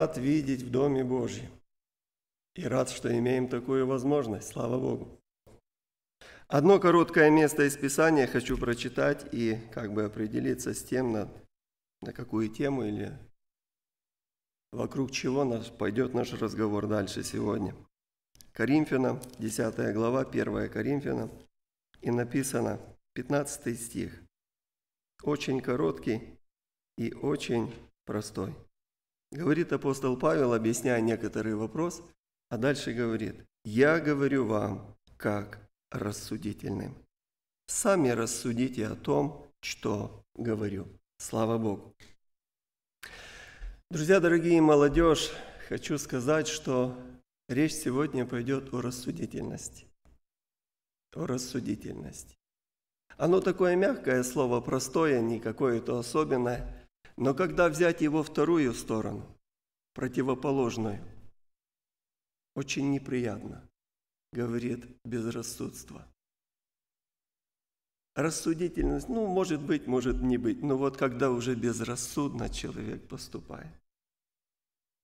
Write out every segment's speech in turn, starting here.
Рад видеть в Доме Божьем. И рад, что имеем такую возможность. Слава Богу. Одно короткое место из Писания хочу прочитать и как бы определиться с тем, на, на какую тему или вокруг чего наш, пойдет наш разговор дальше сегодня. Коринфянам, 10 глава, 1 Коринфянам, и написано 15 стих. Очень короткий и очень простой. Говорит апостол Павел, объясняя некоторый вопрос, а дальше говорит, «Я говорю вам, как рассудительным. Сами рассудите о том, что говорю». Слава Богу! Друзья, дорогие молодежь, хочу сказать, что речь сегодня пойдет о рассудительности. О рассудительности. Оно такое мягкое слово, простое, не какое-то особенное – но когда взять его вторую сторону, противоположную, очень неприятно, говорит безрассудство. Рассудительность, ну, может быть, может не быть, но вот когда уже безрассудно человек поступает,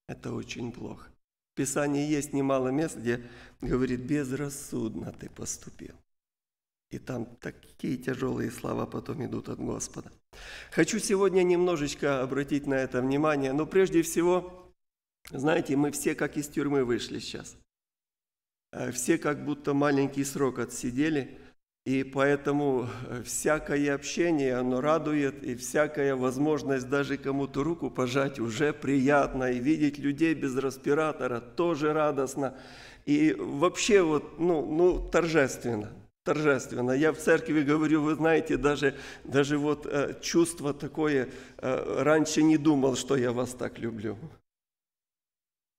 это очень плохо. В Писании есть немало мест, где говорит, безрассудно ты поступил. И там такие тяжелые слова потом идут от Господа. Хочу сегодня немножечко обратить на это внимание, но прежде всего, знаете, мы все как из тюрьмы вышли сейчас. Э, все как будто маленький срок отсидели, и поэтому э, всякое общение, оно радует, и всякая возможность даже кому-то руку пожать уже приятно, и видеть людей без респиратора тоже радостно, и вообще вот, ну, ну торжественно торжественно. Я в церкви говорю, вы знаете, даже, даже вот э, чувство такое, э, раньше не думал, что я вас так люблю.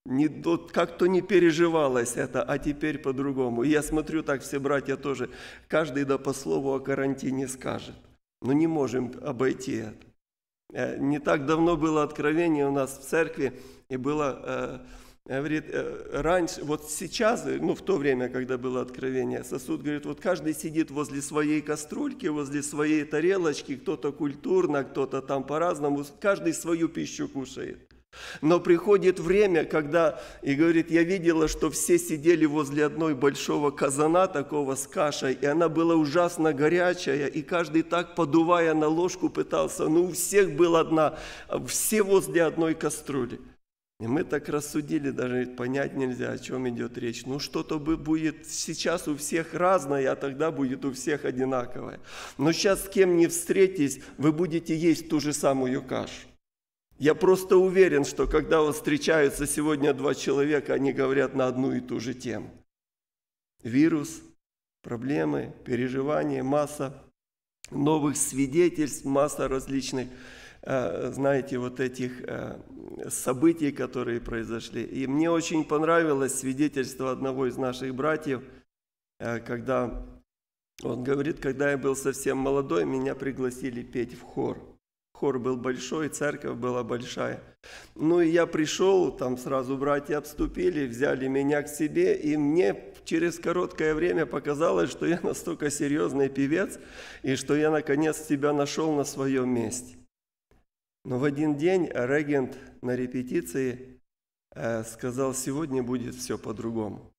Не, вот как-то не переживалось это, а теперь по-другому. И я смотрю, так все братья тоже, каждый да по слову о карантине скажет. Но не можем обойти это. Э, не так давно было откровение у нас в церкви, и было э, Говорит, э, раньше, вот сейчас, ну в то время, когда было откровение, сосуд говорит, вот каждый сидит возле своей кастрюльки, возле своей тарелочки, кто-то культурно, кто-то там по-разному, каждый свою пищу кушает. Но приходит время, когда, и говорит, я видела, что все сидели возле одной большого казана такого с кашей, и она была ужасно горячая, и каждый так, подувая на ложку, пытался, ну у всех была одна, все возле одной кастрюли. И мы так рассудили, даже понять нельзя, о чем идет речь. Ну, что-то будет сейчас у всех разное, а тогда будет у всех одинаковое. Но сейчас с кем не встретитесь, вы будете есть ту же самую кашу. Я просто уверен, что когда вот встречаются сегодня два человека, они говорят на одну и ту же тему. Вирус, проблемы, переживания, масса новых свидетельств, масса различных знаете, вот этих э, событий, которые произошли. И мне очень понравилось свидетельство одного из наших братьев, э, когда он говорит, когда я был совсем молодой, меня пригласили петь в хор. Хор был большой, церковь была большая. Ну и я пришел, там сразу братья обступили, взяли меня к себе, и мне через короткое время показалось, что я настолько серьезный певец, и что я наконец себя нашел на своем месте. Но в один день регент на репетиции э, сказал, сегодня будет все по-другому.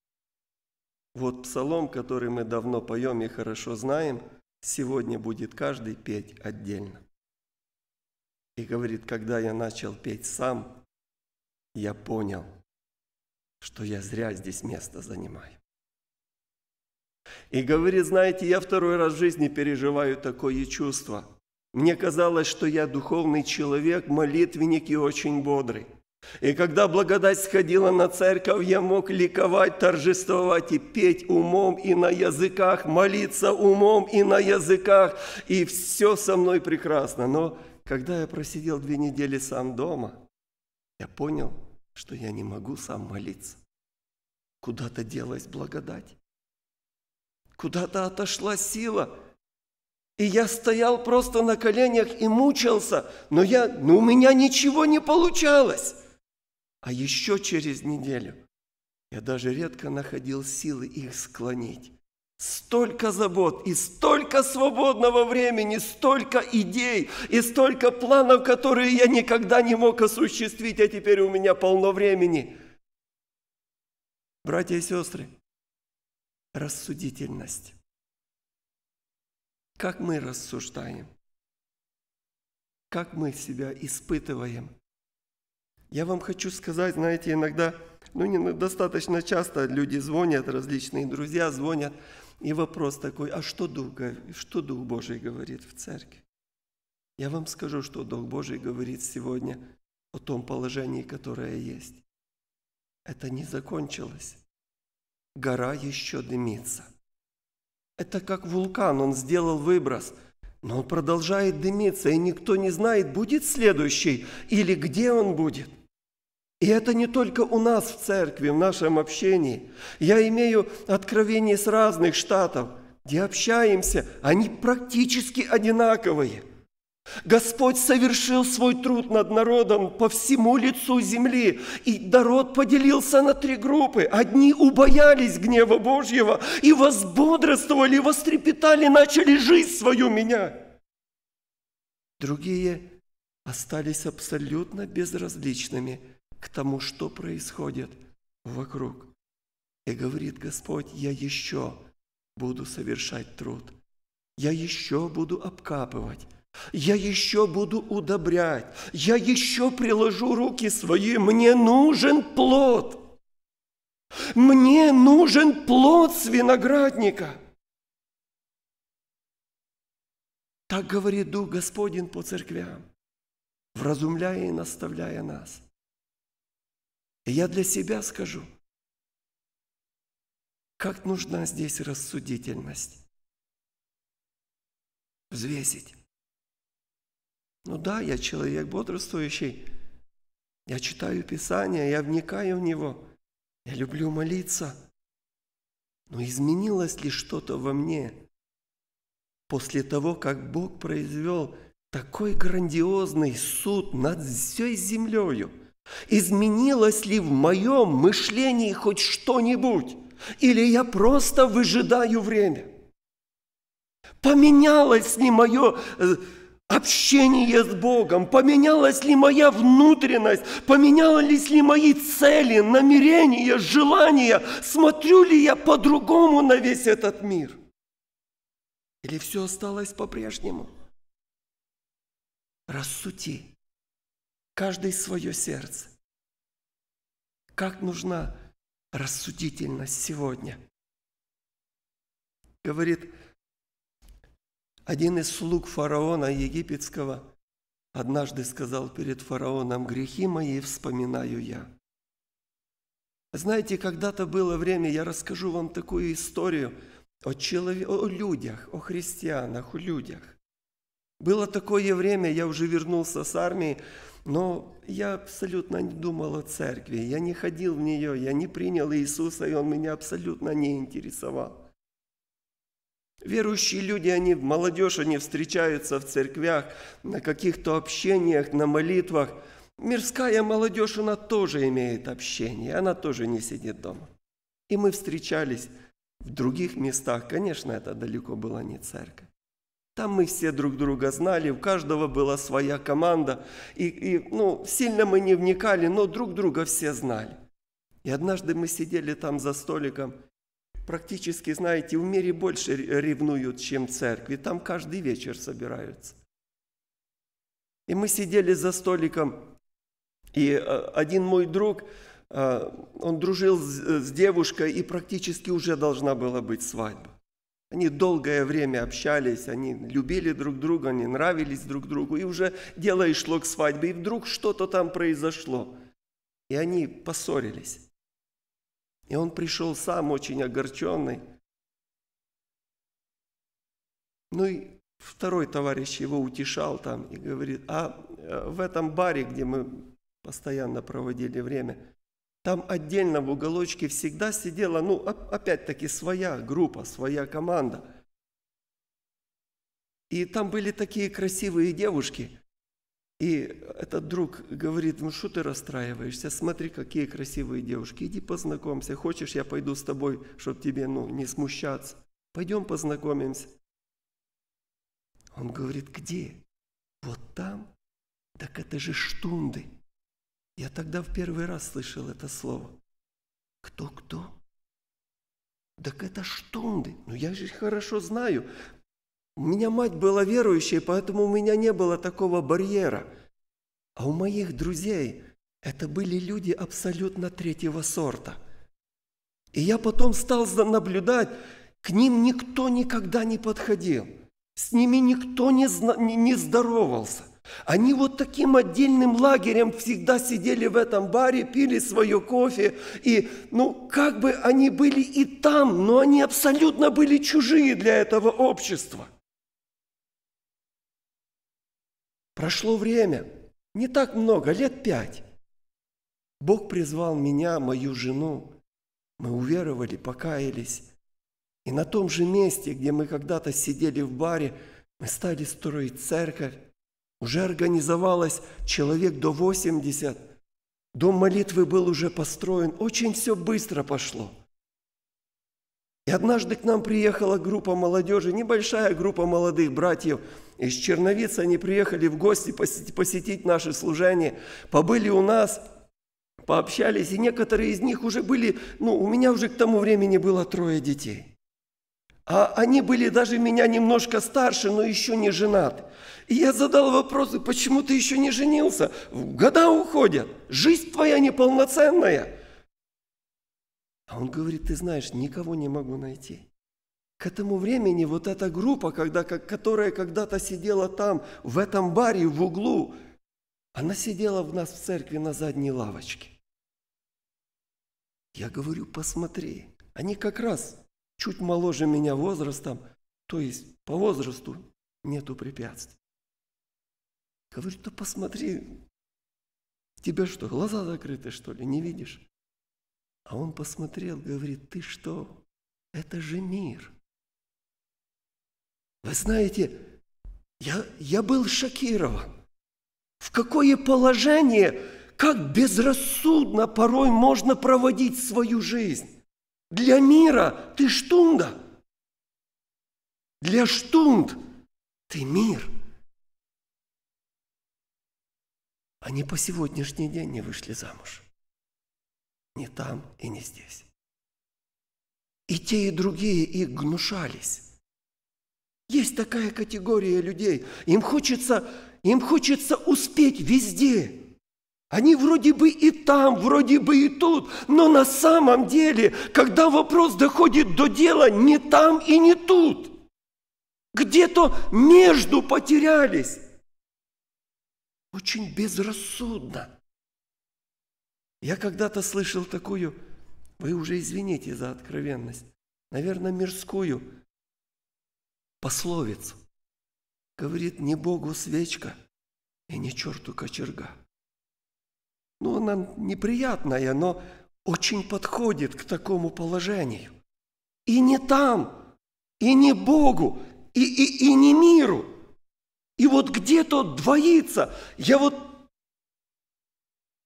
Вот псалом, который мы давно поем и хорошо знаем, сегодня будет каждый петь отдельно. И говорит, когда я начал петь сам, я понял, что я зря здесь место занимаю. И говорит, знаете, я второй раз в жизни переживаю такое чувство – мне казалось, что я духовный человек, молитвенник и очень бодрый. И когда благодать сходила на церковь, я мог ликовать, торжествовать и петь умом и на языках, молиться умом и на языках, и все со мной прекрасно. Но когда я просидел две недели сам дома, я понял, что я не могу сам молиться. Куда-то делась благодать. Куда-то отошла сила – и я стоял просто на коленях и мучился, но, я, но у меня ничего не получалось. А еще через неделю я даже редко находил силы их склонить. Столько забот и столько свободного времени, столько идей и столько планов, которые я никогда не мог осуществить, а теперь у меня полно времени. Братья и сестры, рассудительность. Как мы рассуждаем? Как мы себя испытываем? Я вам хочу сказать, знаете, иногда, ну не достаточно часто люди звонят, различные друзья звонят, и вопрос такой, а что Дух, что Дух Божий говорит в церкви? Я вам скажу, что Дух Божий говорит сегодня о том положении, которое есть. Это не закончилось. Гора еще дымится. Это как вулкан, он сделал выброс, но он продолжает дымиться, и никто не знает, будет следующий или где он будет. И это не только у нас в церкви, в нашем общении. Я имею откровения с разных штатов, где общаемся, они практически одинаковые – Господь совершил свой труд над народом по всему лицу земли, и народ поделился на три группы. Одни убоялись гнева Божьего и возбодрствовали, вострепетали, начали жизнь свою менять. Другие остались абсолютно безразличными к тому, что происходит вокруг. И говорит Господь, я еще буду совершать труд, я еще буду обкапывать, я еще буду удобрять, я еще приложу руки свои, мне нужен плод. Мне нужен плод с виноградника. Так говорит Дух Господень по церквям, вразумляя и наставляя нас. И я для себя скажу, как нужна здесь рассудительность. Взвесить. Ну да, я человек бодрствующий. Я читаю Писание, я вникаю в него. Я люблю молиться. Но изменилось ли что-то во мне после того, как Бог произвел такой грандиозный суд над всей землею? Изменилось ли в моем мышлении хоть что-нибудь? Или я просто выжидаю время? Поменялось ли мое э, общение с Богом? Поменялась ли моя внутренность? Поменялись ли мои цели, намерения, желания? Смотрю ли я по-другому на весь этот мир? Или все осталось по-прежнему? Рассути. Каждый свое сердце. Как нужна рассудительность сегодня? Говорит один из слуг фараона египетского однажды сказал перед фараоном, «Грехи мои вспоминаю я». Знаете, когда-то было время, я расскажу вам такую историю о, человек, о людях, о христианах, о людях. Было такое время, я уже вернулся с армии, но я абсолютно не думал о церкви, я не ходил в нее, я не принял Иисуса, и Он меня абсолютно не интересовал. Верующие люди, они, молодежь, они встречаются в церквях, на каких-то общениях, на молитвах. Мирская молодежь, она тоже имеет общение, она тоже не сидит дома. И мы встречались в других местах. Конечно, это далеко была не церковь. Там мы все друг друга знали, у каждого была своя команда. И, и ну, сильно мы не вникали, но друг друга все знали. И однажды мы сидели там за столиком, практически, знаете, в мире больше ревнуют, чем церкви. Там каждый вечер собираются. И мы сидели за столиком, и э, один мой друг, э, он дружил с девушкой, и практически уже должна была быть свадьба. Они долгое время общались, они любили друг друга, они нравились друг другу, и уже дело и шло к свадьбе, и вдруг что-то там произошло. И они поссорились. И он пришел сам очень огорченный. Ну и второй товарищ его утешал там и говорит, а э, в этом баре, где мы постоянно проводили время, там отдельно в уголочке всегда сидела, ну, опять-таки, своя группа, своя команда. И там были такие красивые девушки – и этот друг говорит, ну что ты расстраиваешься, смотри, какие красивые девушки, иди познакомься, хочешь, я пойду с тобой, чтобы тебе ну, не смущаться. Пойдем познакомимся. Он говорит, где? Вот там? Так это же штунды. Я тогда в первый раз слышал это слово. Кто-кто? Так это штунды. Ну я же хорошо знаю. У меня мать была верующей, поэтому у меня не было такого барьера. А у моих друзей это были люди абсолютно третьего сорта. И я потом стал наблюдать, к ним никто никогда не подходил. С ними никто не, не, не здоровался. Они вот таким отдельным лагерем всегда сидели в этом баре, пили свое кофе. И, ну, как бы они были и там, но они абсолютно были чужие для этого общества. Прошло время, не так много, лет пять. Бог призвал меня, мою жену. Мы уверовали, покаялись. И на том же месте, где мы когда-то сидели в баре, мы стали строить церковь. Уже организовалось человек до 80. Дом молитвы был уже построен. Очень все быстро пошло. И однажды к нам приехала группа молодежи, небольшая группа молодых братьев из Черновицы. Они приехали в гости посетить, посетить наше служение, побыли у нас, пообщались. И некоторые из них уже были, ну, у меня уже к тому времени было трое детей. А они были даже меня немножко старше, но еще не женаты. И я задал вопросы, почему ты еще не женился? Года уходят, жизнь твоя неполноценная. А он говорит, ты знаешь, никого не могу найти. К этому времени вот эта группа, когда, которая когда-то сидела там, в этом баре, в углу, она сидела в нас в церкви на задней лавочке. Я говорю, посмотри, они как раз чуть моложе меня возрастом, то есть по возрасту нету препятствий. Говорю, да посмотри, тебе что, глаза закрыты, что ли, не видишь? А он посмотрел, говорит, ты что, это же мир. Вы знаете, я, я был шокирован. В какое положение, как безрассудно порой можно проводить свою жизнь. Для мира ты штунда. Для штунд ты мир. Они по сегодняшний день не вышли замуж. Ни там и не здесь. И те, и другие их гнушались. Есть такая категория людей. Им хочется, им хочется успеть везде. Они вроде бы и там, вроде бы и тут, но на самом деле, когда вопрос доходит до дела, не там и не тут. Где-то между потерялись. Очень безрассудно. Я когда-то слышал такую, вы уже извините за откровенность, наверное, мирскую пословицу. Говорит, не Богу свечка и не черту кочерга. Ну, она неприятная, но очень подходит к такому положению. И не там, и не Богу, и, и, и не миру. И вот где-то двоится. Я вот...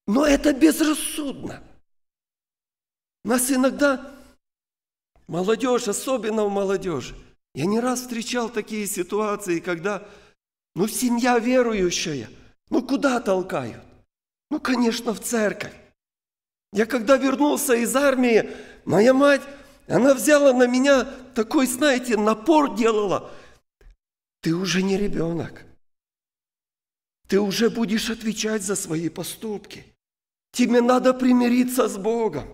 Но это безрассудно. Нас иногда молодежь, особенно в молодежи, я не раз встречал такие ситуации, когда, ну, семья верующая, ну, куда толкают? Ну, конечно, в церковь. Я когда вернулся из армии, моя мать, она взяла на меня такой, знаете, напор делала. Ты уже не ребенок. Ты уже будешь отвечать за свои поступки. Тебе надо примириться с Богом.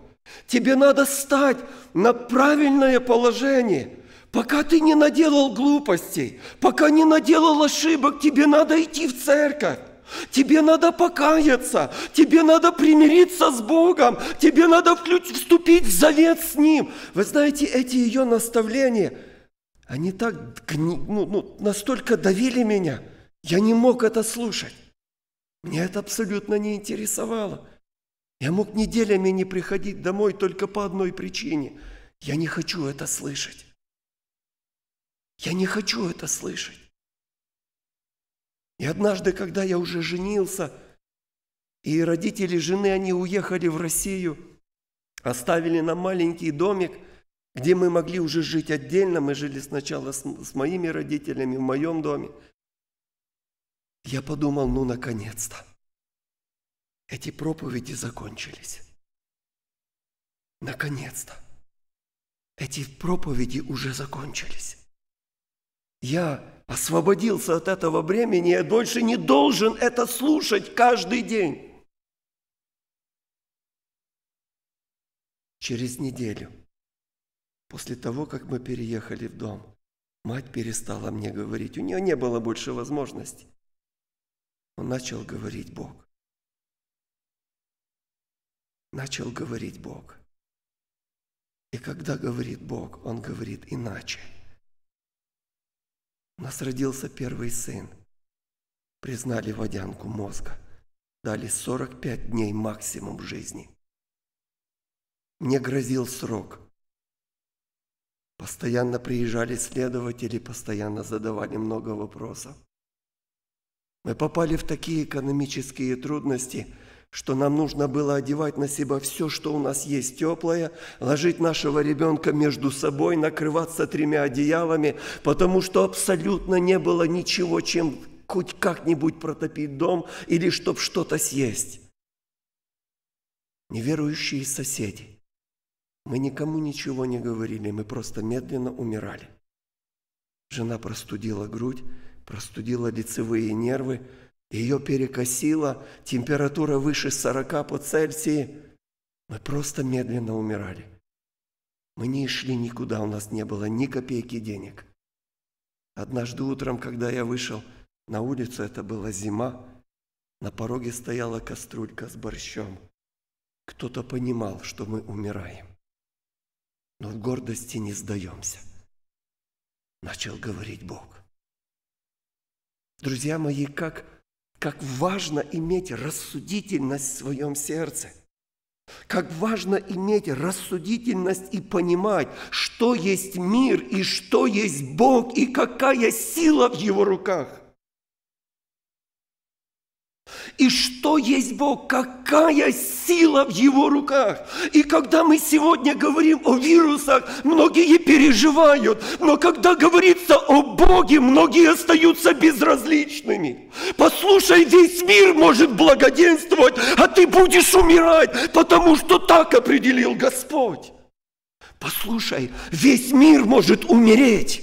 Тебе надо стать на правильное положение. Пока ты не наделал глупостей, пока не наделал ошибок, тебе надо идти в церковь. Тебе надо покаяться, тебе надо примириться с Богом, тебе надо вступить в завет с Ним. Вы знаете, эти ее наставления, они так ну, ну, настолько давили меня, я не мог это слушать. Меня это абсолютно не интересовало. Я мог неделями не приходить домой только по одной причине. Я не хочу это слышать. Я не хочу это слышать. И однажды, когда я уже женился, и родители жены, они уехали в Россию, оставили нам маленький домик, где мы могли уже жить отдельно, мы жили сначала с, с моими родителями в моем доме. Я подумал, ну, наконец-то, эти проповеди закончились. Наконец-то. Эти проповеди уже закончились. Я освободился от этого бремени, я больше не должен это слушать каждый день. Через неделю, после того, как мы переехали в дом, мать перестала мне говорить. У нее не было больше возможности. Он начал говорить Бог. Начал говорить Бог. И когда говорит Бог, Он говорит иначе. Нас родился первый сын. Признали водянку мозга. Дали 45 дней максимум жизни. Мне грозил срок. Постоянно приезжали следователи, постоянно задавали много вопросов. Мы попали в такие экономические трудности – что нам нужно было одевать на себя все, что у нас есть теплое, ложить нашего ребенка между собой, накрываться тремя одеялами, потому что абсолютно не было ничего, чем хоть как-нибудь протопить дом или чтоб что-то съесть. Неверующие соседи. Мы никому ничего не говорили, мы просто медленно умирали. Жена простудила грудь, простудила лицевые нервы, ее перекосило, температура выше 40 по Цельсии. Мы просто медленно умирали. Мы не шли никуда, у нас не было ни копейки денег. Однажды утром, когда я вышел на улицу, это была зима, на пороге стояла кастрюлька с борщом. Кто-то понимал, что мы умираем. Но в гордости не сдаемся. Начал говорить Бог. Друзья мои, как как важно иметь рассудительность в своем сердце. Как важно иметь рассудительность и понимать, что есть мир и что есть Бог и какая сила в Его руках. И что есть Бог? Какая сила в Его руках? И когда мы сегодня говорим о вирусах, многие переживают, но когда говорится о Боге, многие остаются безразличными. Послушай, весь мир может благоденствовать, а ты будешь умирать, потому что так определил Господь. Послушай, весь мир может умереть,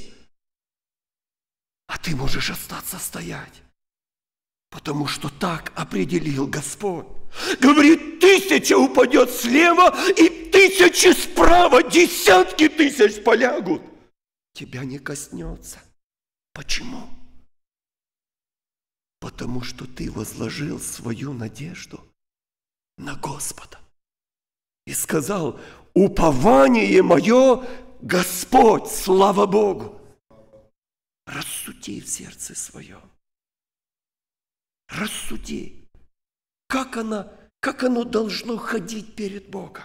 а ты можешь остаться стоять. Потому что так определил Господь. Говорит, тысяча упадет слева и тысячи справа, десятки тысяч полягут. Тебя не коснется. Почему? Потому что ты возложил свою надежду на Господа. И сказал, упование мое Господь, слава Богу. Рассуди в сердце своем рассуди, как, она, как оно должно ходить перед Богом.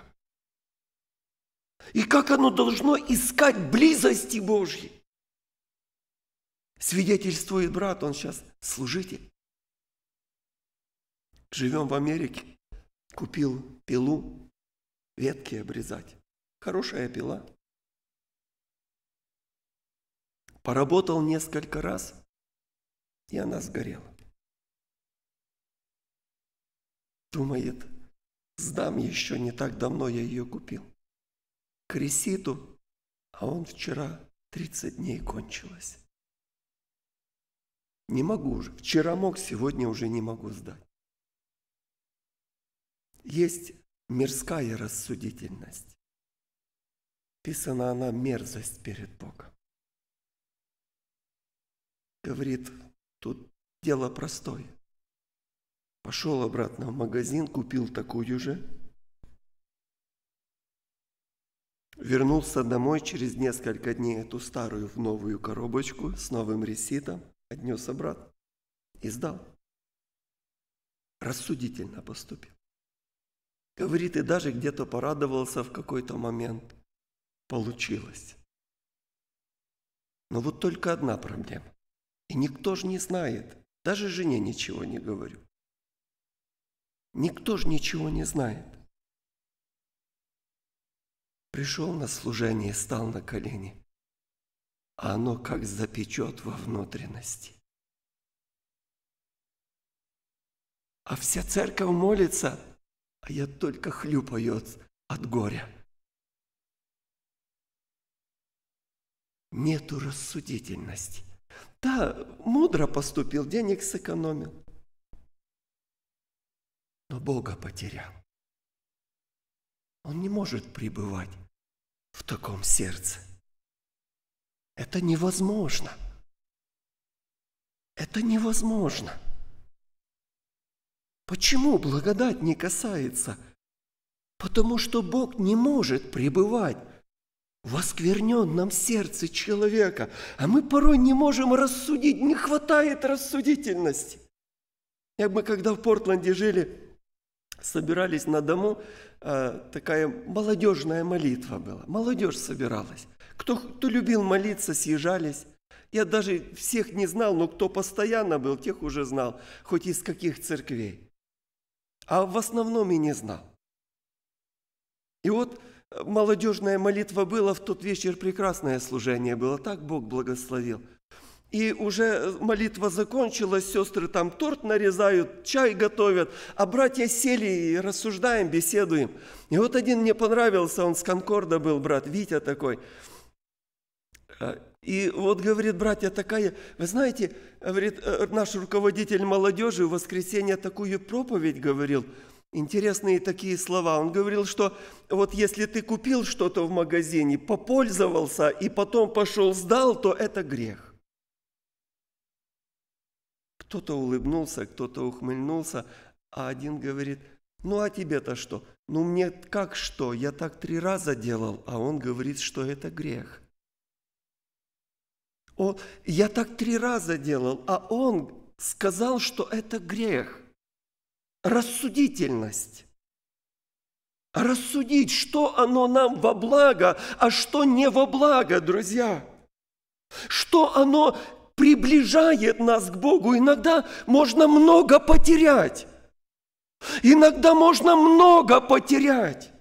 И как оно должно искать близости Божьей. Свидетельствует брат, он сейчас служитель. Живем в Америке, купил пилу, ветки обрезать. Хорошая пила. Поработал несколько раз, и она сгорела. Думает, сдам еще не так давно я ее купил. К реситу, а он вчера 30 дней кончилось. Не могу уже. Вчера мог, сегодня уже не могу сдать. Есть мирская рассудительность. Писана она мерзость перед Богом. Говорит, тут дело простое. Пошел обратно в магазин, купил такую же. Вернулся домой через несколько дней эту старую в новую коробочку с новым реситом, отнес обратно и сдал. Рассудительно поступил. Говорит, и даже где-то порадовался в какой-то момент. Получилось. Но вот только одна проблема. И никто же не знает. Даже жене ничего не говорю. Никто же ничего не знает. Пришел на служение, стал на колени, а оно как запечет во внутренности. А вся церковь молится, а я только хлюпаю от, от горя. Нету рассудительности. Да, мудро поступил, денег сэкономил. Но Бога потерял. Он не может пребывать в таком сердце. Это невозможно. Это невозможно. Почему благодать не касается? Потому что Бог не может пребывать в оскверненном сердце человека, а мы порой не можем рассудить, не хватает рассудительности. Как мы когда в Портленде жили, собирались на дому, э, такая молодежная молитва была. Молодежь собиралась. Кто, кто любил молиться, съезжались. Я даже всех не знал, но кто постоянно был, тех уже знал, хоть из каких церквей. А в основном и не знал. И вот э, молодежная молитва была в тот вечер, прекрасное служение было, так Бог благословил – и уже молитва закончилась, сестры там торт нарезают, чай готовят, а братья сели и рассуждаем, беседуем. И вот один мне понравился, он с Конкорда был, брат Витя такой. А, и вот говорит, братья, такая, вы знаете, говорит, э, наш руководитель молодежи в воскресенье такую проповедь говорил, интересные такие слова. Он говорил, что вот если ты купил что-то в магазине, попользовался и потом пошел сдал, то это грех. Кто-то улыбнулся, кто-то ухмыльнулся, а один говорит, ну а тебе-то что? Ну мне как что? Я так три раза делал, а он говорит, что это грех. О, я так три раза делал, а он сказал, что это грех. Рассудительность. Рассудить, что оно нам во благо, а что не во благо, друзья. Что оно приближает нас к Богу. Иногда можно много потерять. Иногда можно много потерять.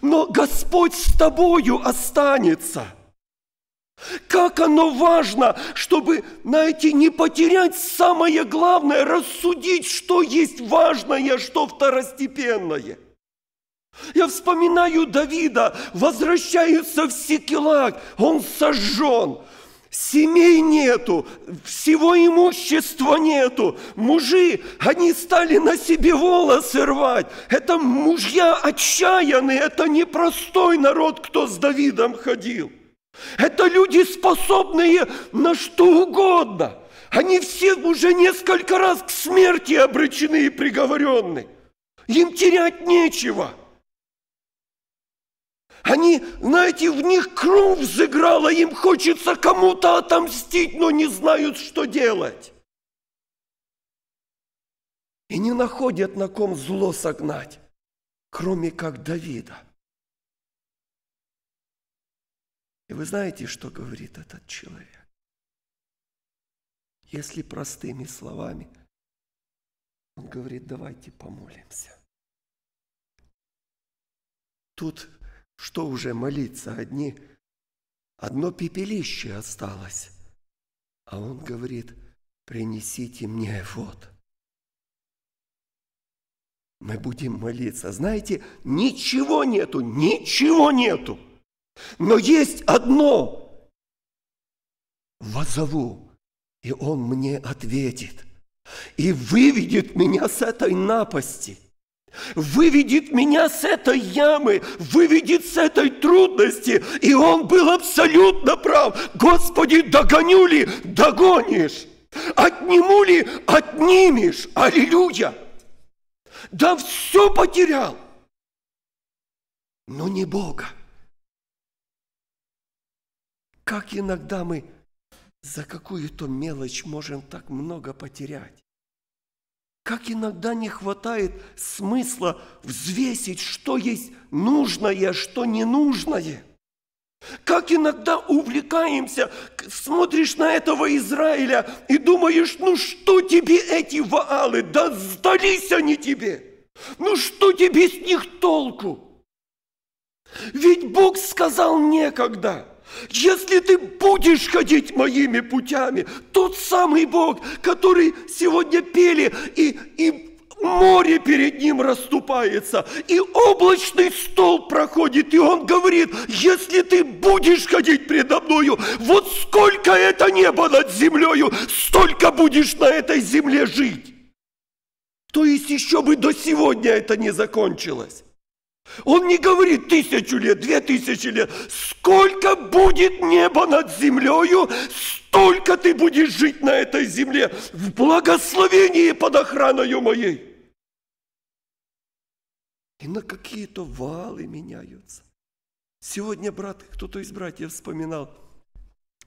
Но Господь с тобою останется. Как оно важно, чтобы, знаете, не потерять самое главное, рассудить, что есть важное, что второстепенное. Я вспоминаю Давида, возвращаются в Секелак, он сожжен, семей нету, всего имущества нету. Мужи, они стали на себе волосы рвать. Это мужья отчаянные, это непростой народ, кто с Давидом ходил. Это люди, способные на что угодно. Они все уже несколько раз к смерти обречены и приговоренные. Им терять нечего – они, знаете, в них кровь взыграла, им хочется кому-то отомстить, но не знают, что делать. И не находят, на ком зло согнать, кроме как Давида. И вы знаете, что говорит этот человек? Если простыми словами, он говорит, давайте помолимся. Тут что уже молиться одни? Одно пепелище осталось. А он говорит, принесите мне вот. Мы будем молиться. Знаете, ничего нету, ничего нету. Но есть одно. Возову, и он мне ответит. И выведет меня с этой напасти – выведет меня с этой ямы, выведет с этой трудности. И он был абсолютно прав. Господи, догоню ли? Догонишь. Отниму ли? Отнимешь. Аллилуйя. Да все потерял. Но не Бога. Как иногда мы за какую-то мелочь можем так много потерять. Как иногда не хватает смысла взвесить, что есть нужное, что ненужное. Как иногда увлекаемся, смотришь на этого Израиля и думаешь, ну что тебе эти ваалы, да сдались они тебе. Ну что тебе с них толку? Ведь Бог сказал некогда, если ты будешь ходить моими путями, тот самый Бог, который сегодня пели, и, и море перед ним расступается, и облачный стол проходит, и он говорит, если ты будешь ходить предо мною, вот сколько это небо над землею, столько будешь на этой земле жить. То есть еще бы до сегодня это не закончилось. Он не говорит тысячу лет, две тысячи лет. Сколько будет небо над землею, столько ты будешь жить на этой земле в благословении под охраною моей. И на какие-то валы меняются. Сегодня брат, кто-то из братьев вспоминал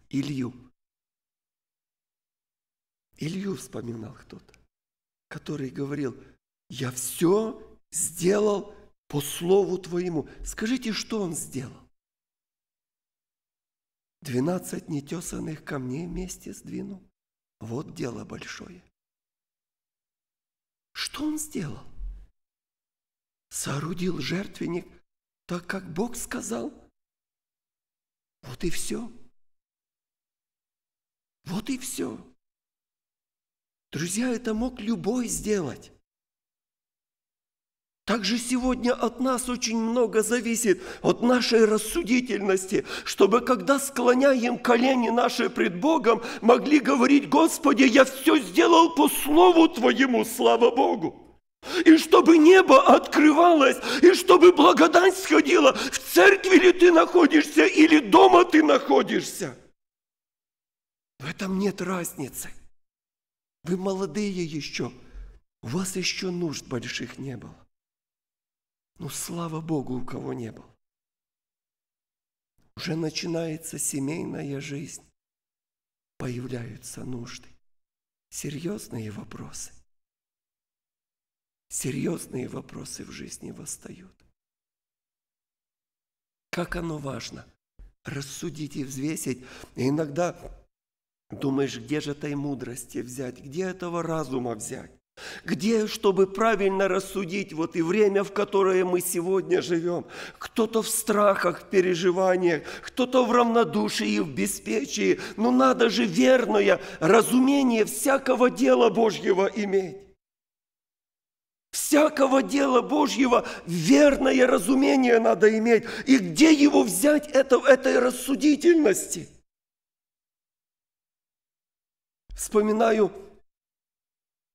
Илью. Илью вспоминал кто-то, который говорил, я все сделал по слову твоему. Скажите, что он сделал? Двенадцать нетесанных камней вместе сдвинул. Вот дело большое. Что он сделал? Соорудил жертвенник, так как Бог сказал. Вот и все. Вот и все. Друзья, это мог любой сделать. Также сегодня от нас очень много зависит, от нашей рассудительности, чтобы когда склоняем колени наши пред Богом, могли говорить, Господи, я все сделал по Слову Твоему, слава Богу. И чтобы небо открывалось, и чтобы благодать сходила, в церкви ли ты находишься или дома ты находишься. В этом нет разницы. Вы молодые еще, у вас еще нужд больших не было. Ну, слава Богу, у кого не был. Уже начинается семейная жизнь. Появляются нужды. Серьезные вопросы. Серьезные вопросы в жизни восстают. Как оно важно рассудить и взвесить. И иногда думаешь, где же этой мудрости взять, где этого разума взять. Где, чтобы правильно рассудить вот и время, в которое мы сегодня живем? Кто-то в страхах, переживаниях, кто-то в равнодушии, в беспечии. Но надо же верное разумение всякого дела Божьего иметь. Всякого дела Божьего верное разумение надо иметь. И где его взять, это, этой рассудительности? Вспоминаю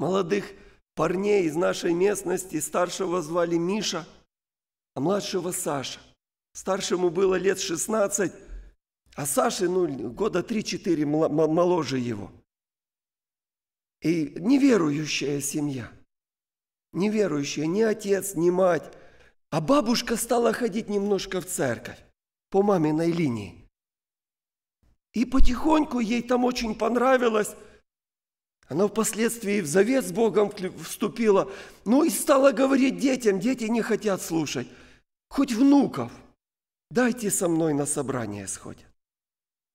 молодых парней из нашей местности. Старшего звали Миша, а младшего Саша. Старшему было лет 16, а Саше ну, года 3-4 моложе его. И неверующая семья. Неверующая, ни отец, ни мать. А бабушка стала ходить немножко в церковь по маминой линии. И потихоньку ей там очень понравилось – она впоследствии в завет с Богом вступила, ну и стала говорить детям, дети не хотят слушать, хоть внуков, дайте со мной на собрание сходят.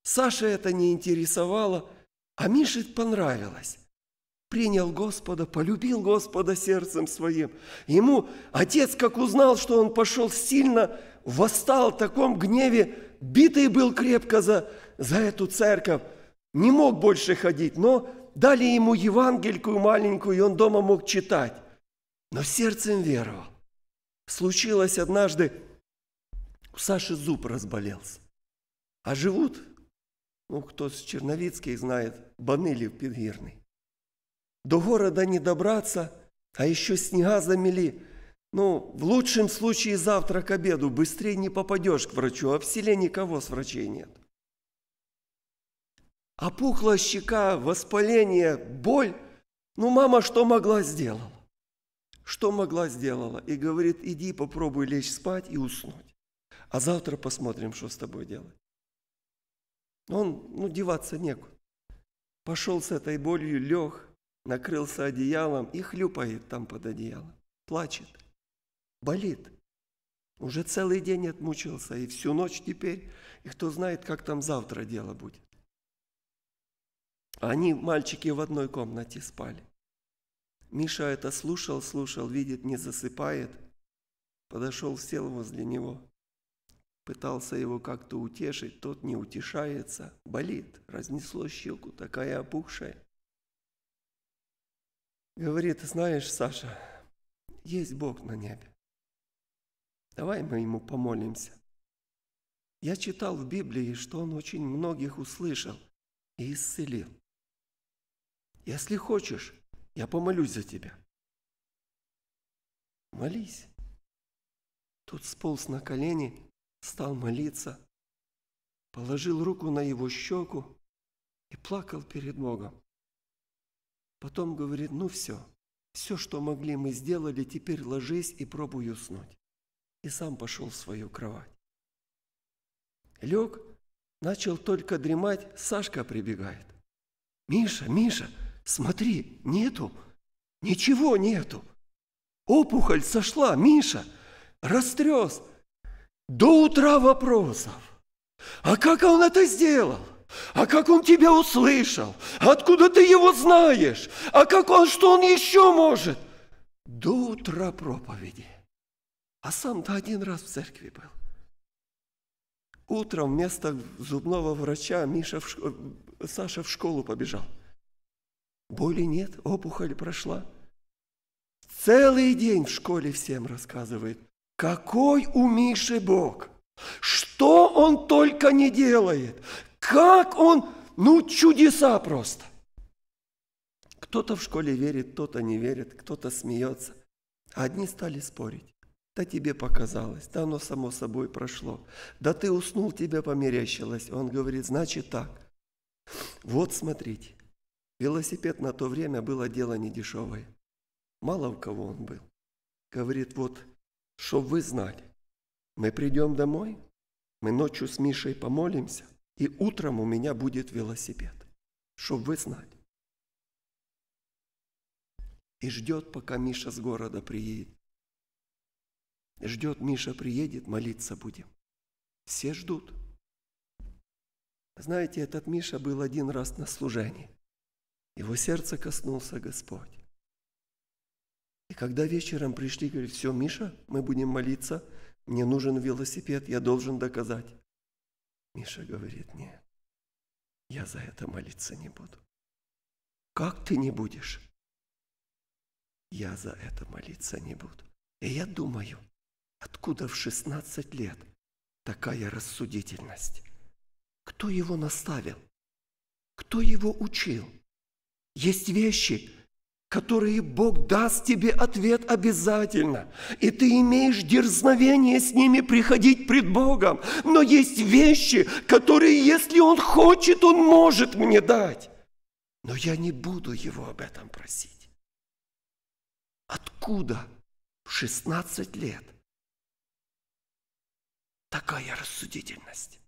Саша это не интересовало, а Мише понравилось. Принял Господа, полюбил Господа сердцем своим. Ему отец, как узнал, что он пошел сильно, восстал в таком гневе, битый был крепко за, за эту церковь, не мог больше ходить, но дали ему Евангелькую маленькую, и он дома мог читать. Но сердцем веровал. Случилось однажды, у Саши зуб разболелся. А живут, ну, кто с Черновицких знает, Баныли в Пидгирный. До города не добраться, а еще снега замели. Ну, в лучшем случае завтра к обеду быстрее не попадешь к врачу, а в селе никого с врачей нет. Опухла щека, воспаление, боль. Ну, мама что могла сделала? Что могла сделала? И говорит, иди попробуй лечь спать и уснуть. А завтра посмотрим, что с тобой делать. Он, ну, деваться некуда. Пошел с этой болью, лег, накрылся одеялом и хлюпает там под одеялом. Плачет, болит. Уже целый день отмучился, и всю ночь теперь, и кто знает, как там завтра дело будет. Они, мальчики, в одной комнате спали. Миша это слушал, слушал, видит, не засыпает. Подошел, сел возле него Пытался его как-то утешить, тот не утешается, болит, разнесло щеку, такая опухшая. Говорит, знаешь, Саша, есть Бог на небе. Давай мы ему помолимся. Я читал в Библии, что он очень многих услышал и исцелил. Если хочешь, я помолюсь за тебя. Молись. Тут сполз на колени, стал молиться, положил руку на его щеку и плакал перед Богом. Потом говорит, ну все, все, что могли, мы сделали, теперь ложись и пробуй уснуть. И сам пошел в свою кровать. Лег, начал только дремать, Сашка прибегает. Миша, Миша, смотри, нету, ничего нету. Опухоль сошла, Миша, растрес. До утра вопросов. А как он это сделал? А как он тебя услышал? Откуда ты его знаешь? А как он, что он еще может? До утра проповеди. А сам-то один раз в церкви был. Утром вместо зубного врача Миша в школу, Саша в школу побежал. Боли нет, опухоль прошла. Целый день в школе всем рассказывает, какой у Миши Бог, что он только не делает, как он, ну чудеса просто. Кто-то в школе верит, кто-то не верит, кто-то смеется. Одни стали спорить. Да тебе показалось, да оно само собой прошло. Да ты уснул, тебе померещилось. Он говорит, значит так. Вот смотрите, велосипед на то время было дело недешевое. Мало у кого он был. Говорит, вот, чтоб вы знали, мы придем домой, мы ночью с Мишей помолимся, и утром у меня будет велосипед. Чтоб вы знали. И ждет, пока Миша с города приедет. Ждет, Миша приедет, молиться будем. Все ждут. Знаете, этот Миша был один раз на служении. Его сердце коснулся Господь. И когда вечером пришли, говорит, все, Миша, мы будем молиться, мне нужен велосипед, я должен доказать. Миша говорит, нет, я за это молиться не буду. Как ты не будешь? Я за это молиться не буду. И я думаю, откуда в 16 лет такая рассудительность? Кто его наставил? Кто его учил? Есть вещи, которые Бог даст тебе ответ обязательно. И ты имеешь дерзновение с ними приходить пред Богом. Но есть вещи, которые, если Он хочет, Он может мне дать. Но я не буду Его об этом просить. Откуда в 16 лет такая рассудительность?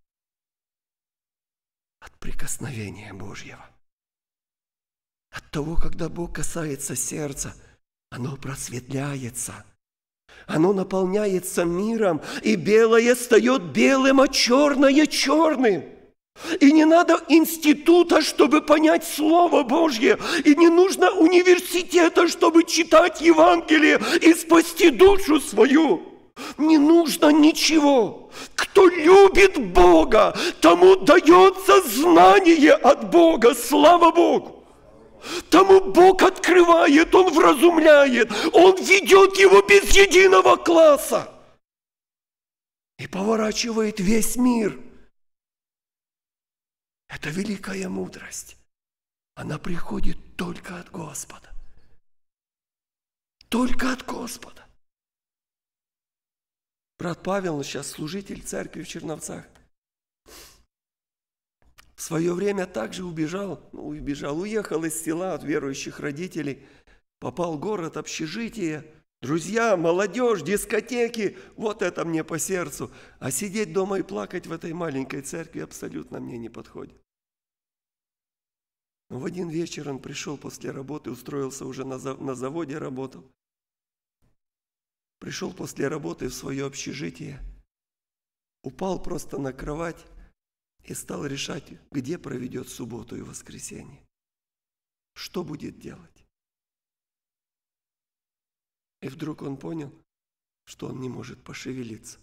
От прикосновения Божьего – от того, когда Бог касается сердца, оно просветляется. Оно наполняется миром, и белое стает белым, а черное черным. И не надо института, чтобы понять Слово Божье. И не нужно университета, чтобы читать Евангелие и спасти душу свою. Не нужно ничего. Кто любит Бога, тому дается знание от Бога. Слава Богу. Тому Бог открывает, Он вразумляет, Он ведет его без единого класса и поворачивает весь мир. Это великая мудрость. Она приходит только от Господа. Только от Господа. Брат Павел, сейчас служитель церкви в Черновцах в свое время также убежал, ну, убежал, уехал из села от верующих родителей, попал в город, общежитие, друзья, молодежь, дискотеки, вот это мне по сердцу. А сидеть дома и плакать в этой маленькой церкви абсолютно мне не подходит. Но в один вечер он пришел после работы, устроился уже на, на заводе, работал. Пришел после работы в свое общежитие, упал просто на кровать, и стал решать, где проведет субботу и воскресенье. Что будет делать? И вдруг он понял, что он не может пошевелиться.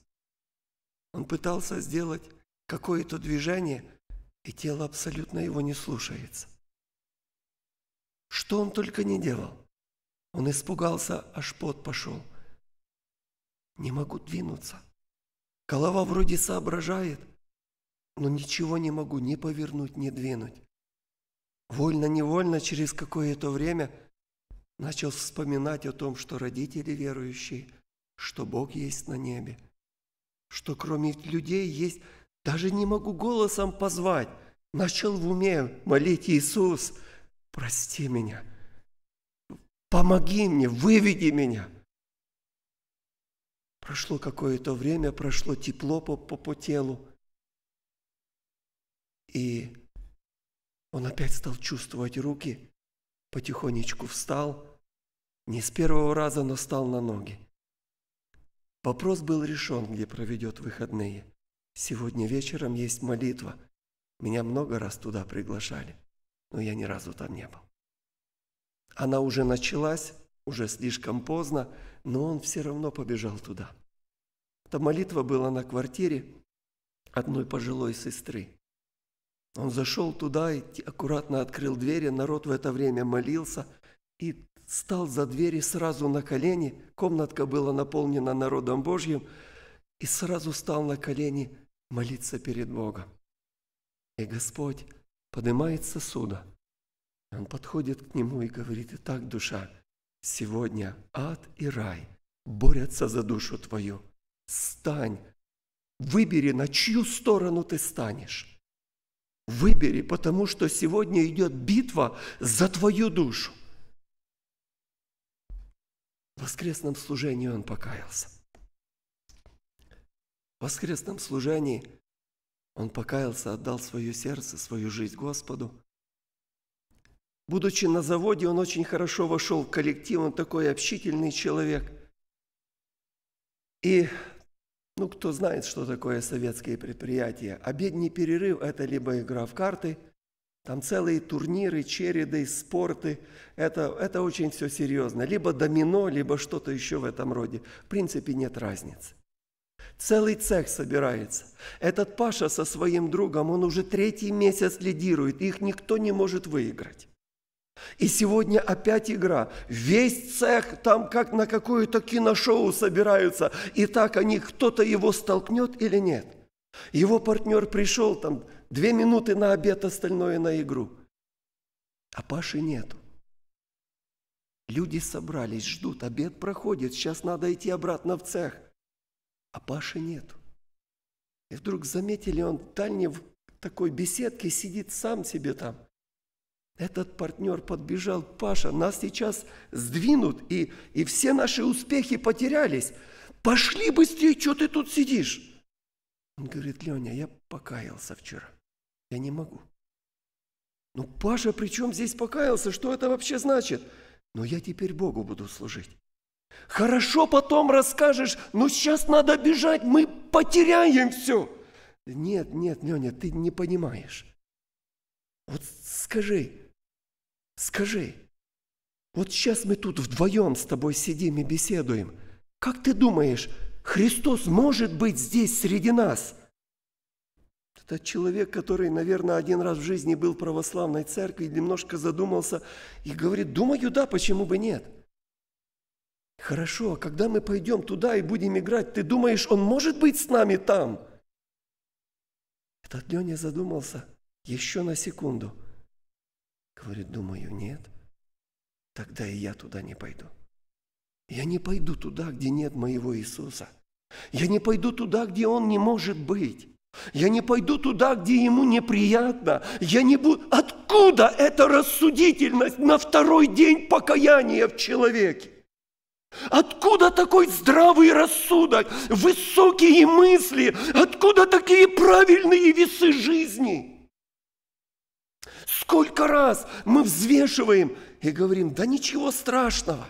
Он пытался сделать какое-то движение, и тело абсолютно его не слушается. Что он только не делал. Он испугался, аж пот пошел. Не могу двинуться. Голова вроде соображает, но ничего не могу ни повернуть, ни двинуть. Вольно-невольно через какое-то время начал вспоминать о том, что родители верующие, что Бог есть на небе, что кроме людей есть, даже не могу голосом позвать, начал в уме молить Иисус, прости меня, помоги мне, выведи меня. Прошло какое-то время, прошло тепло по, по, по телу, и он опять стал чувствовать руки, потихонечку встал, не с первого раза, но встал на ноги. Вопрос был решен, где проведет выходные. Сегодня вечером есть молитва. Меня много раз туда приглашали, но я ни разу там не был. Она уже началась, уже слишком поздно, но он все равно побежал туда. Эта молитва была на квартире одной пожилой сестры. Он зашел туда и аккуратно открыл двери, народ в это время молился и стал за двери сразу на колени. Комнатка была наполнена народом Божьим и сразу стал на колени молиться перед Богом. И Господь поднимает сосуда. Он подходит к нему и говорит, «Итак, душа, сегодня ад и рай борются за душу твою. Стань, выбери, на чью сторону ты станешь». Выбери, потому что сегодня идет битва за твою душу. В воскресном служении он покаялся. В воскресном служении он покаялся, отдал свое сердце, свою жизнь Господу. Будучи на заводе, он очень хорошо вошел в коллектив, он такой общительный человек. И ну, кто знает, что такое советские предприятия. Обедний перерыв – это либо игра в карты, там целые турниры, череды, спорты. Это, это очень все серьезно. Либо домино, либо что-то еще в этом роде. В принципе, нет разницы. Целый цех собирается. Этот Паша со своим другом, он уже третий месяц лидирует, их никто не может выиграть. И сегодня опять игра. Весь цех там как на какое-то киношоу собираются. И так они, кто-то его столкнет или нет. Его партнер пришел там две минуты на обед, остальное на игру. А Паши нету. Люди собрались, ждут, обед проходит, сейчас надо идти обратно в цех. А Паши нету. И вдруг заметили, он в дальней в такой беседке сидит сам себе там. Этот партнер подбежал, Паша, нас сейчас сдвинут, и, и все наши успехи потерялись. Пошли быстрее, что ты тут сидишь? Он говорит, Леня, я покаялся вчера. Я не могу. Ну, Паша, при чем здесь покаялся? Что это вообще значит? Но я теперь Богу буду служить. Хорошо, потом расскажешь, но сейчас надо бежать, мы потеряем все. Нет, нет, Леня, ты не понимаешь. Вот скажи, Скажи, вот сейчас мы тут вдвоем с тобой сидим и беседуем. Как ты думаешь, Христос может быть здесь среди нас? Это человек, который, наверное, один раз в жизни был в православной церкви, немножко задумался и говорит, думаю, да, почему бы нет? Хорошо, а когда мы пойдем туда и будем играть, ты думаешь, он может быть с нами там? Этот Леня задумался еще на секунду – Говорит, думаю, нет. Тогда и я туда не пойду. Я не пойду туда, где нет моего Иисуса. Я не пойду туда, где Он не может быть. Я не пойду туда, где ему неприятно. Я не буду... Откуда эта рассудительность на второй день покаяния в человеке? Откуда такой здравый рассудок, высокие мысли? Откуда такие правильные весы жизни? Сколько раз мы взвешиваем и говорим, да ничего страшного.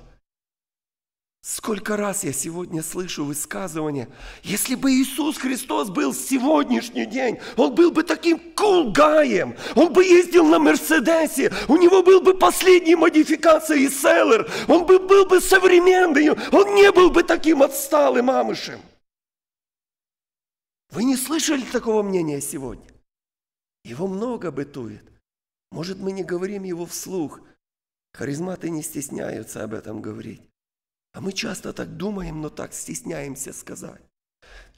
Сколько раз я сегодня слышу высказывания, если бы Иисус Христос был сегодняшний день, Он был бы таким кулгаем, Он бы ездил на Мерседесе, у Него был бы последняя модификация и селлер, Он бы был бы современный, Он не был бы таким отсталым амышем. Вы не слышали такого мнения сегодня? Его много бытует. Может, мы не говорим его вслух. Харизматы не стесняются об этом говорить. А мы часто так думаем, но так стесняемся сказать.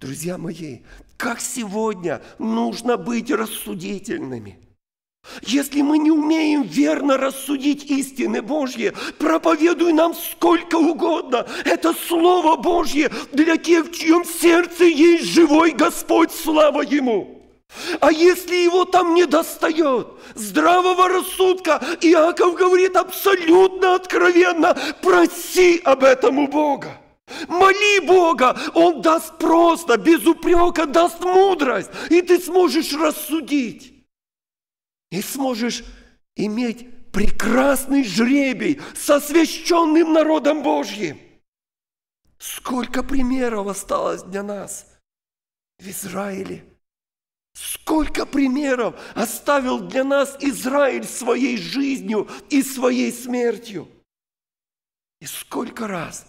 Друзья мои, как сегодня нужно быть рассудительными. Если мы не умеем верно рассудить истины Божьи, проповедуй нам сколько угодно. Это Слово Божье для тех, в чьем сердце есть живой Господь, слава Ему. А если его там не достает, здравого рассудка, Иаков говорит абсолютно откровенно, проси об этом у Бога. Моли Бога, Он даст просто, без упрека, даст мудрость, и ты сможешь рассудить. И сможешь иметь прекрасный жребий со священным народом Божьим. Сколько примеров осталось для нас в Израиле. Сколько примеров оставил для нас Израиль своей жизнью и своей смертью. И сколько раз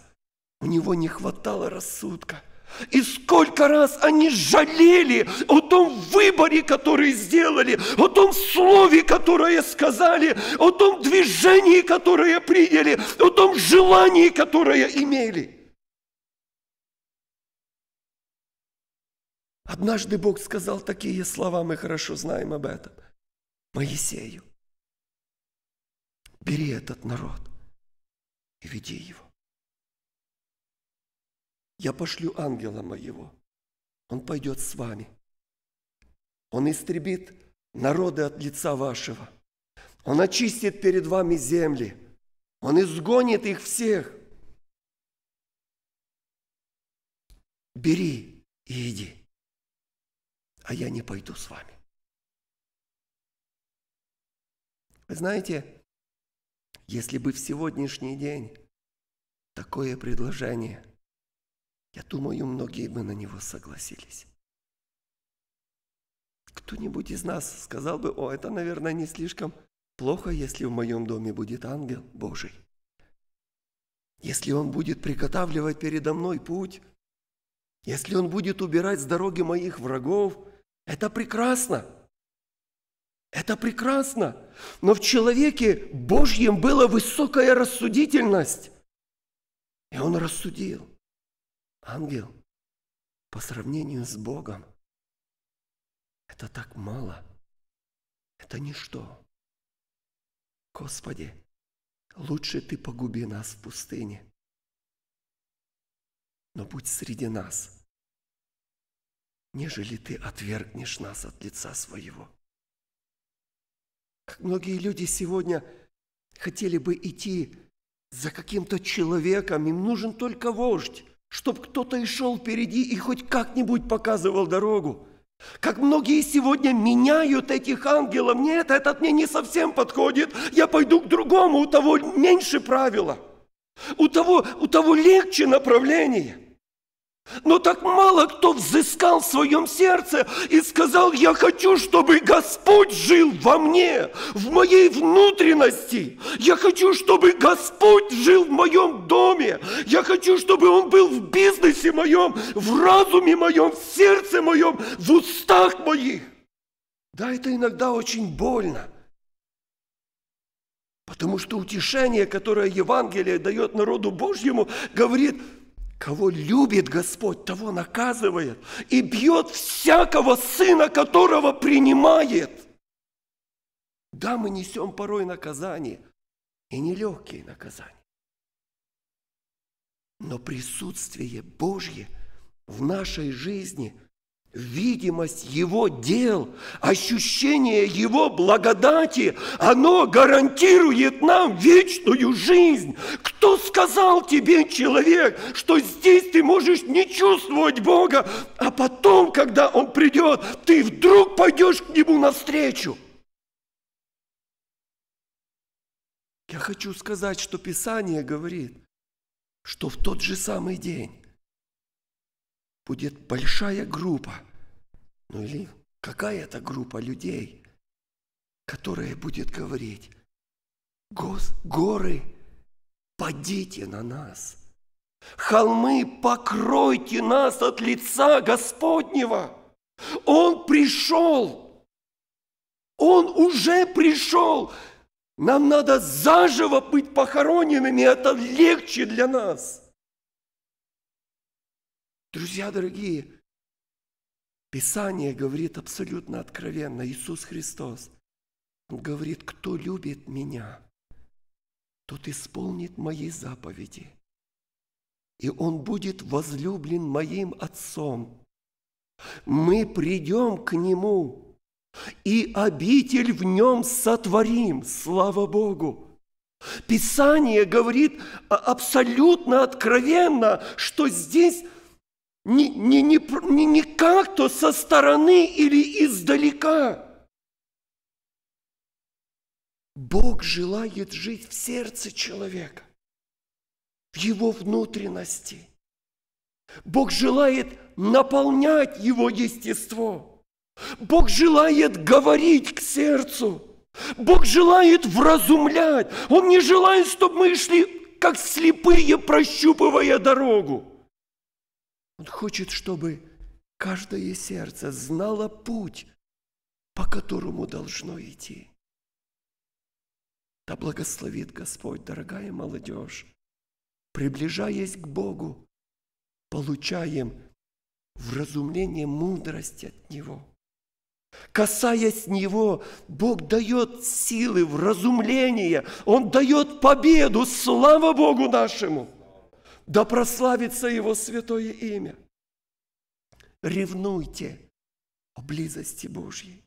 у него не хватало рассудка. И сколько раз они жалели о том выборе, который сделали, о том слове, которое сказали, о том движении, которое приняли, о том желании, которое имели. Однажды Бог сказал такие слова, мы хорошо знаем об этом. Моисею, бери этот народ и веди его. Я пошлю ангела моего, он пойдет с вами. Он истребит народы от лица вашего. Он очистит перед вами земли. Он изгонит их всех. Бери и иди а я не пойду с вами. Вы знаете, если бы в сегодняшний день такое предложение, я думаю, многие бы на него согласились. Кто-нибудь из нас сказал бы, о, это, наверное, не слишком плохо, если в моем доме будет ангел Божий. Если он будет приготавливать передо мной путь, если он будет убирать с дороги моих врагов – это прекрасно. Это прекрасно. Но в человеке Божьем была высокая рассудительность. И он рассудил. Ангел, по сравнению с Богом, это так мало. Это ничто. Господи, лучше Ты погуби нас в пустыне. Но будь среди нас – нежели ты отвергнешь нас от лица своего. Как многие люди сегодня хотели бы идти за каким-то человеком, им нужен только вождь, чтобы кто-то и шел впереди и хоть как-нибудь показывал дорогу. Как многие сегодня меняют этих ангелов. Нет, этот мне не совсем подходит. Я пойду к другому, у того меньше правила. У того, у того легче направление. Но так мало кто взыскал в своем сердце и сказал, я хочу, чтобы Господь жил во мне, в моей внутренности. Я хочу, чтобы Господь жил в моем доме. Я хочу, чтобы Он был в бизнесе моем, в разуме моем, в сердце моем, в устах моих. Да, это иногда очень больно. Потому что утешение, которое Евангелие дает народу Божьему, говорит – Кого любит Господь, того наказывает и бьет всякого сына, которого принимает. Да, мы несем порой наказание, и нелегкие наказания. Но присутствие Божье в нашей жизни – видимость Его дел, ощущение Его благодати, оно гарантирует нам вечную жизнь. Кто сказал тебе, человек, что здесь ты можешь не чувствовать Бога, а потом, когда Он придет, ты вдруг пойдешь к Нему навстречу? Я хочу сказать, что Писание говорит, что в тот же самый день будет большая группа, ну или какая-то группа людей, которая будет говорить, Гос, горы, падите на нас, холмы, покройте нас от лица Господнего. Он пришел. Он уже пришел. Нам надо заживо быть похороненными, это легче для нас. Друзья дорогие, Писание говорит абсолютно откровенно, Иисус Христос, Он говорит, кто любит меня, тот исполнит мои заповеди, и Он будет возлюблен моим Отцом. Мы придем к Нему, и обитель в нем сотворим, слава Богу. Писание говорит абсолютно откровенно, что здесь не, не, не, не, не как-то со стороны или издалека. Бог желает жить в сердце человека, в его внутренности. Бог желает наполнять его естество. Бог желает говорить к сердцу. Бог желает вразумлять. Он не желает, чтобы мы шли как слепые, прощупывая дорогу. Он хочет, чтобы каждое сердце знало путь, по которому должно идти. Да благословит Господь, дорогая молодежь. Приближаясь к Богу, получаем вразумление мудрости от Него – Касаясь Него, Бог дает силы, вразумление, Он дает победу, слава Богу нашему. Да прославится Его святое имя. Ревнуйте о близости Божьей.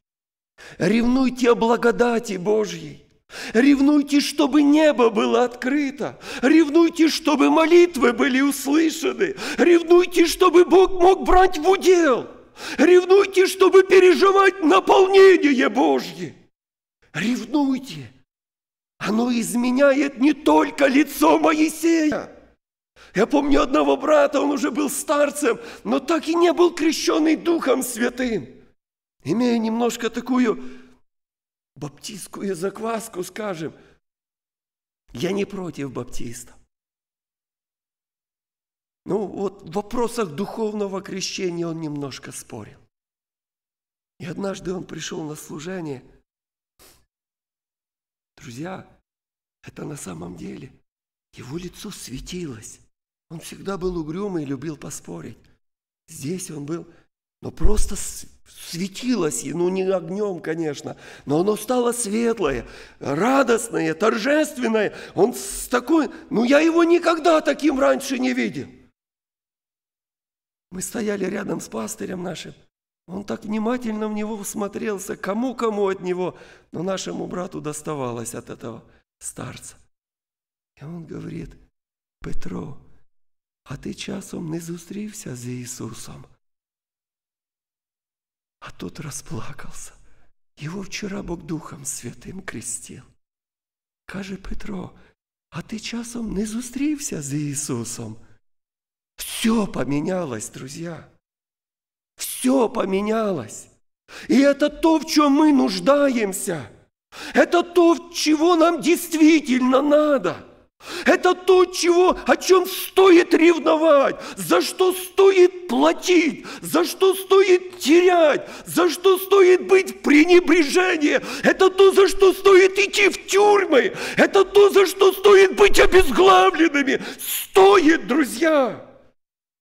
Ревнуйте о благодати Божьей. Ревнуйте, чтобы небо было открыто. Ревнуйте, чтобы молитвы были услышаны. Ревнуйте, чтобы Бог мог брать в удел – Ревнуйте, чтобы переживать наполнение Божье. Ревнуйте. Оно изменяет не только лицо Моисея. Я помню одного брата, он уже был старцем, но так и не был крещенный Духом Святым. Имея немножко такую баптистскую закваску, скажем, я не против баптистов. Ну вот в вопросах духовного крещения он немножко спорил. И однажды он пришел на служение. Друзья, это на самом деле его лицо светилось. Он всегда был угрюмый и любил поспорить. Здесь он был, но просто светилось, ну не огнем, конечно, но оно стало светлое, радостное, торжественное. Он с такой, ну я его никогда таким раньше не видел. Мы стояли рядом с пастырем нашим. Он так внимательно в него всмотрелся, кому-кому от него, но нашему брату доставалось от этого старца. И он говорит, Петро, а ти часом не зустрівся з Ісусом? А тот расплакался. Его вчера Бог Духом Святым крестил. Каже Петро, а ти часом не зустрівся з Ісусом? Все поменялось, друзья. Все поменялось. И это то, в чем мы нуждаемся. Это то, чего нам действительно надо. Это то, чего, о чем стоит ревновать, за что стоит платить, за что стоит терять, за что стоит быть в пренебрежении. Это то, за что стоит идти в тюрьмы. Это то, за что стоит быть обезглавленными. Стоит, друзья.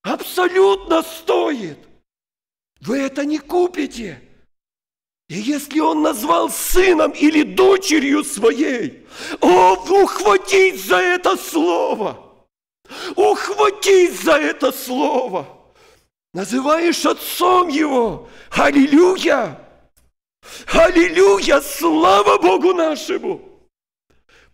Абсолютно стоит. Вы это не купите. И если он назвал сыном или дочерью своей, о, ухватить за это слово. Ухватить за это слово. Называешь отцом его. Аллилуйя! Аллилуйя! Слава Богу нашему!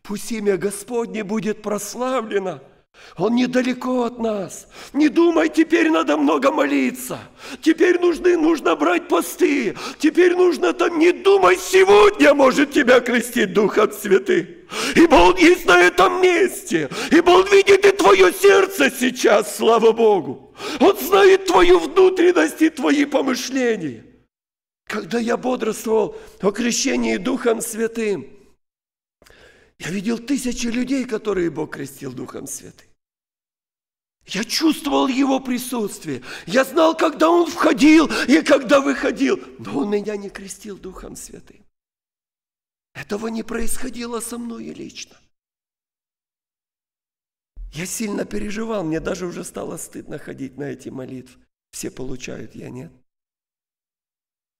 Пусть имя Господне будет прославлено – он недалеко от нас. Не думай, теперь надо много молиться. Теперь нужны, нужно брать посты. Теперь нужно там, не думай, сегодня может тебя крестить Духом Святым. Ибо Он есть на этом месте. Ибо Он видит и твое сердце сейчас, слава Богу. Он знает твою внутренность и твои помышления. Когда я бодрствовал о крещении Духом Святым, я видел тысячи людей, которые Бог крестил Духом Святым. Я чувствовал Его присутствие. Я знал, когда Он входил и когда выходил. Но Он меня не крестил Духом Святым. Этого не происходило со мной лично. Я сильно переживал, мне даже уже стало стыдно ходить на эти молитвы. Все получают, я нет.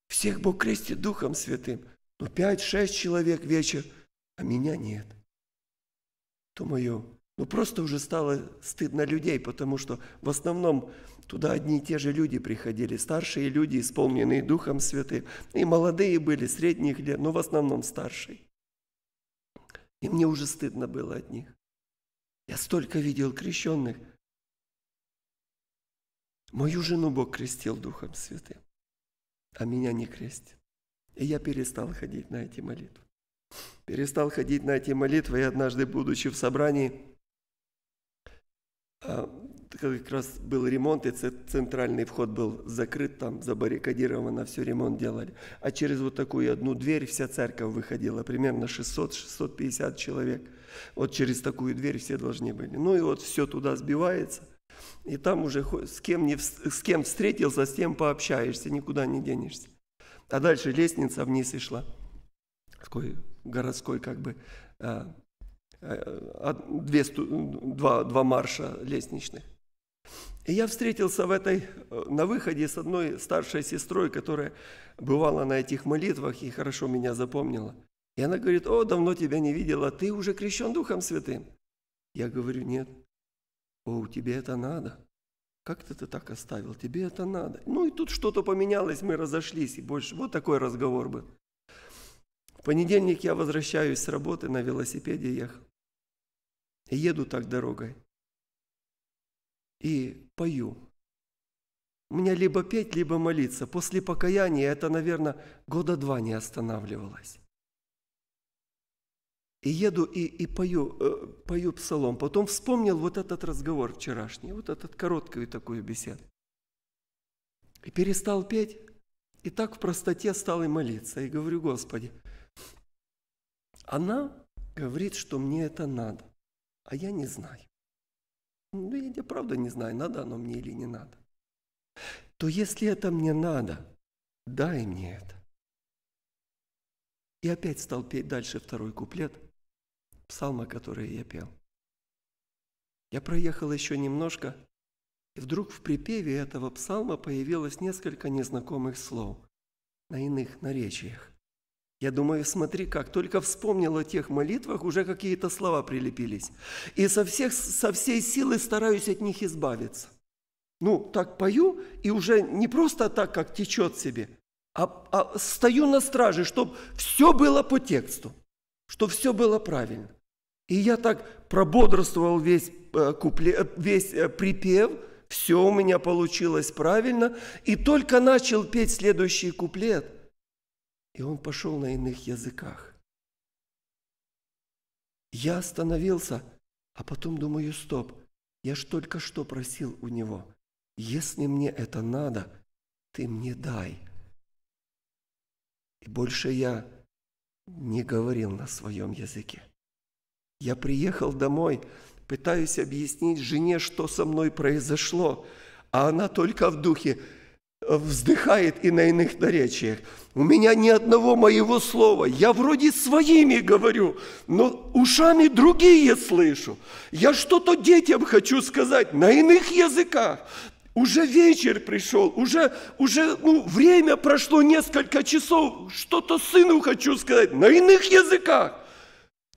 Всех Бог крестит Духом Святым. Ну, пять-шесть человек вечер, а меня нет. Думаю, ну просто уже стало стыдно людей, потому что в основном туда одни и те же люди приходили, старшие люди, исполненные Духом Святым, и молодые были, средних лет, но в основном старшие. И мне уже стыдно было от них. Я столько видел крещенных. Мою жену Бог крестил Духом Святым, а меня не крестит. И я перестал ходить на эти молитвы. Перестал ходить на эти молитвы, и однажды, будучи в собрании, а, как раз был ремонт, и центральный вход был закрыт, там забаррикадировано, все ремонт делали. А через вот такую одну дверь вся церковь выходила, примерно 600-650 человек. Вот через такую дверь все должны были. Ну и вот все туда сбивается, и там уже с кем, не, с кем встретился, с тем пообщаешься, никуда не денешься. А дальше лестница вниз и шла. Такой городской как бы а, а, две, два, два марша лестничных. И я встретился в этой, на выходе с одной старшей сестрой, которая бывала на этих молитвах и хорошо меня запомнила. И она говорит, о, давно тебя не видела, ты уже крещен Духом Святым? Я говорю, нет. О, тебе это надо. Как ты это так оставил? Тебе это надо. Ну и тут что-то поменялось, мы разошлись, и больше. Вот такой разговор был. Понедельник я возвращаюсь с работы, на велосипеде ехал. И еду так дорогой. И пою. Меня либо петь, либо молиться. После покаяния это, наверное, года два не останавливалось. И еду и, и пою, э, пою псалом. Потом вспомнил вот этот разговор вчерашний, вот этот короткую такую беседу. И перестал петь, и так в простоте стал и молиться. И говорю, Господи, она говорит, что мне это надо, а я не знаю. Ну, я, правда не знаю, надо оно мне или не надо. То если это мне надо, дай мне это. И опять стал петь дальше второй куплет – псалма, который я пел. Я проехал еще немножко, и вдруг в припеве этого псалма появилось несколько незнакомых слов на иных наречиях. Я думаю, смотри как, только вспомнил о тех молитвах, уже какие-то слова прилепились. И со, всех, со всей силы стараюсь от них избавиться. Ну, так пою, и уже не просто так, как течет себе, а, а стою на страже, чтобы все было по тексту, чтобы все было правильно. И я так прободрствовал весь, э, купле, весь э, припев, все у меня получилось правильно, и только начал петь следующий куплет, и он пошел на иных языках. Я остановился, а потом думаю, стоп, я ж только что просил у него, если мне это надо, ты мне дай. И больше я не говорил на своем языке. Я приехал домой, пытаюсь объяснить жене, что со мной произошло, а она только в духе вздыхает и на иных наречиях. У меня ни одного моего слова. Я вроде своими говорю, но ушами другие слышу. Я что-то детям хочу сказать на иных языках. Уже вечер пришел, уже, уже ну, время прошло несколько часов. Что-то сыну хочу сказать на иных языках.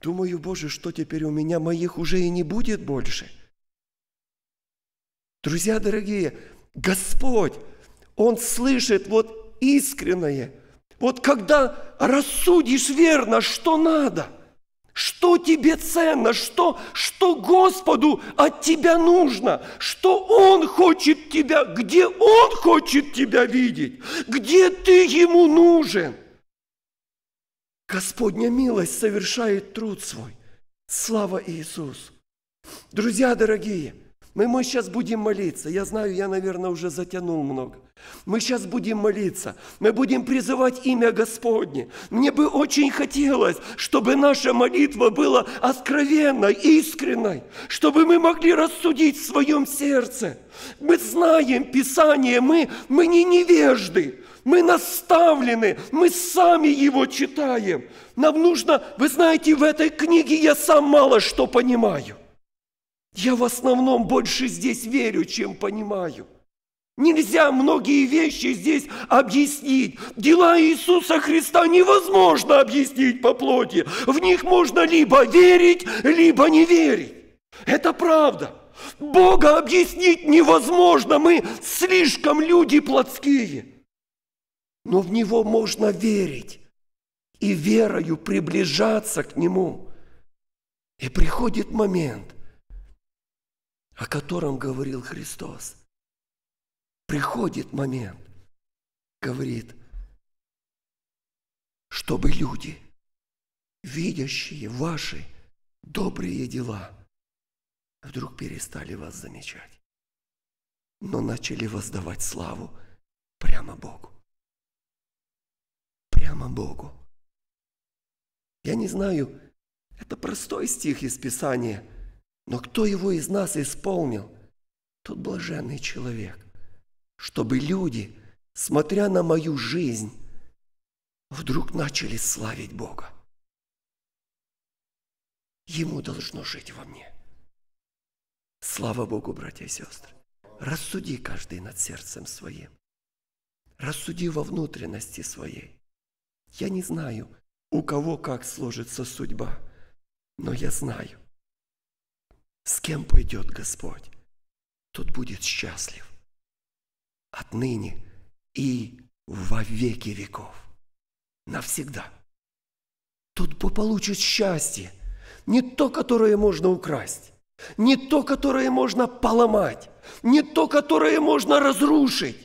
Думаю, Боже, что теперь у меня моих уже и не будет больше. Друзья дорогие, Господь, Он слышит вот искреннее. Вот когда рассудишь верно, что надо, что тебе ценно, что, что Господу от тебя нужно, что Он хочет тебя, где Он хочет тебя видеть, где ты Ему нужен – Господня милость совершает труд свой. Слава Иисусу! Друзья дорогие, Мы, мы сейчас будем молиться. Я знаю, я, наверное, уже затянул много. Мы сейчас будем молиться. Мы будем призывать имя Господне. Мне бы очень хотелось, чтобы наша молитва была откровенной, искренной. Чтобы мы могли рассудить в своем сердце. Мы знаем Писание, мы, мы не невежды. Мы наставлены, мы сами его читаем. Нам нужно, вы знаете, в этой книге я сам мало что понимаю. Я в основном больше здесь верю, чем понимаю. Нельзя многие вещи здесь объяснить. Дела Иисуса Христа невозможно объяснить по плоти. В них можно либо верить, либо не верить. Это правда. Бога объяснить невозможно. Мы слишком люди плотские. Но в Него можно верить и верою приближаться к Нему. И приходит момент – о котором говорил Христос. Приходит момент, говорит, чтобы люди, видящие ваши добрые дела, вдруг перестали вас замечать, но начали воздавать славу прямо Богу. Прямо Богу. Я не знаю, это простой стих из Писания – но кто его из нас исполнил, тот блаженный человек, чтобы люди, смотря на мою жизнь, вдруг начали славить Бога. Ему должно жить во мне. Слава Богу, братья и сестры. Рассуди каждый над сердцем своим. Рассуди во внутренности своей. Я не знаю, у кого как сложится судьба, но я знаю, с кем пойдет Господь, тот будет счастлив отныне и во веки веков, навсегда. Тот получит счастье, не то, которое можно украсть, не то, которое можно поломать, не то, которое можно разрушить.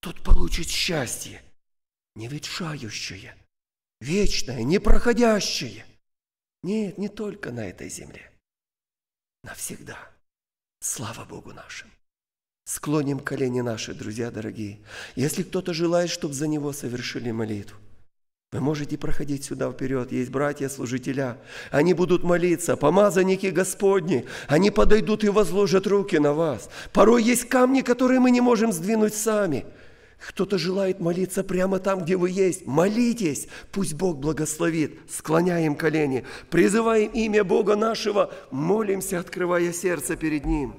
Тот получит счастье, не ветшающее, вечное, непроходящее. Нет, не только на этой земле – навсегда. Слава Богу нашим. Склоним колени наши, друзья дорогие. Если кто-то желает, чтобы за него совершили молитву, вы можете проходить сюда вперед. Есть братья-служителя. Они будут молиться, помазанники Господни. Они подойдут и возложат руки на вас. Порой есть камни, которые мы не можем сдвинуть сами. Кто-то желает молиться прямо там, где вы есть. Молитесь, пусть Бог благословит. Склоняем колени, призываем имя Бога нашего, молимся, открывая сердце перед Ним.